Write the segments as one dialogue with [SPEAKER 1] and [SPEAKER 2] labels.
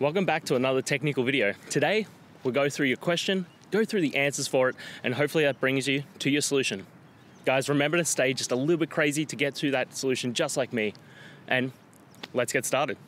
[SPEAKER 1] Welcome back to another technical video. Today, we'll go through your question, go through the answers for it, and hopefully that brings you to your solution. Guys, remember to stay just a little bit crazy to get to that solution just like me. And let's get started.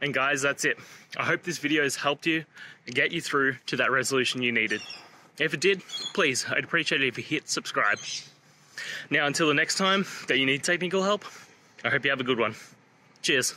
[SPEAKER 1] And guys, that's it. I hope this video has helped you get you through to that resolution you needed. If it did, please, I'd appreciate it if you hit subscribe. Now, until the next time that you need technical help, I hope you have a good one. Cheers.